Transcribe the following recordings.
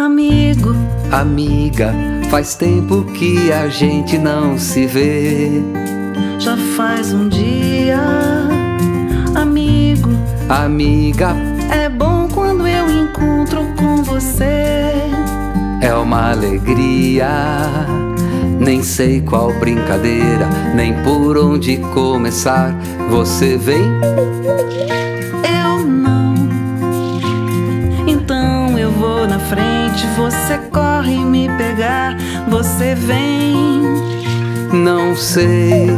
Amigo, amiga, faz tempo que a gente não se vê. Já faz um dia, amigo, amiga, é bom quando eu encontro com você. É uma alegria. Nem sei qual brincadeira, nem por onde começar. Você vem? Frente, você corre me pegar. Você vem? Não sei.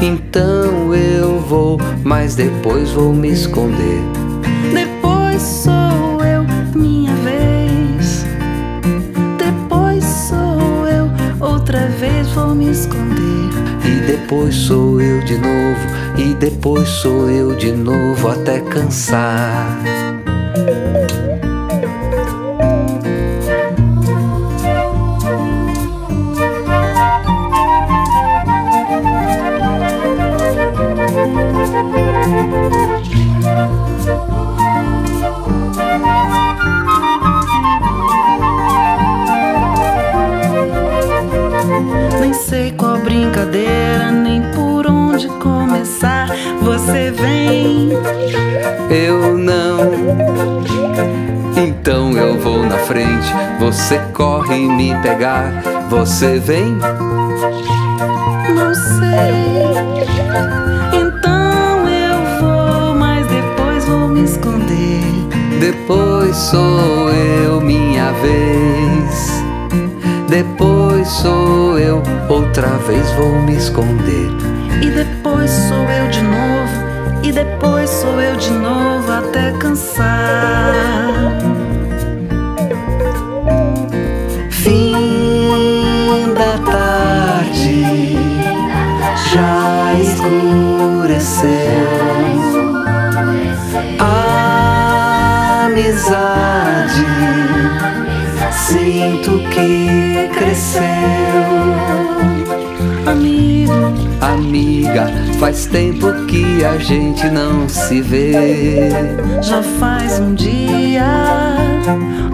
Então eu vou, mas depois vou me esconder. Depois sou eu, minha vez. Depois sou eu, outra vez vou me esconder. E depois sou eu de novo, e depois sou eu de novo até cansar. Nem sei qual brincadeira, nem por onde começar. Você vem, Eu não. Então eu vou na frente, você corre me pegar. Você vem? não sei. Então eu vou, mas depois vou me esconder. Depois sou eu, minha vez. Depois outra vez vou me esconder. E depois sou eu de novo. E depois sou eu de novo até cansar. Fim da tarde, já escureceu. Amizade, sinto que cresceu. Amigo, Amiga, faz tempo que a gente não se vê. já faz um dia.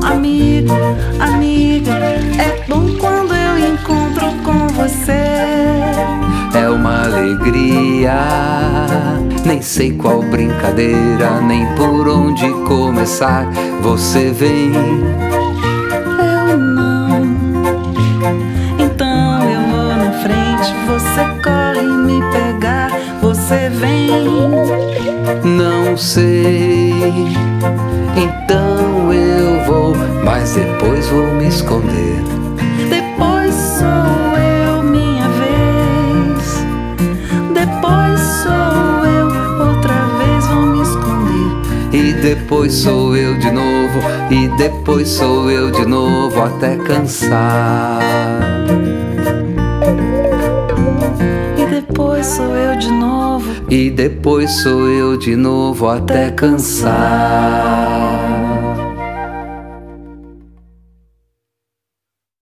Amigo, amiga, é bom quando eu encontro com você. É uma alegria. Nem sei qual brincadeira, nem por onde começar. Você vem, não sei. Então eu vou, mas depois vou me esconder. depois sou eu, minha vez. Depois sou eu, outra vez vou me esconder. E depois sou eu de novo, e depois sou eu de novo até cansar. Sou eu de novo. E depois sou eu de novo até cansar.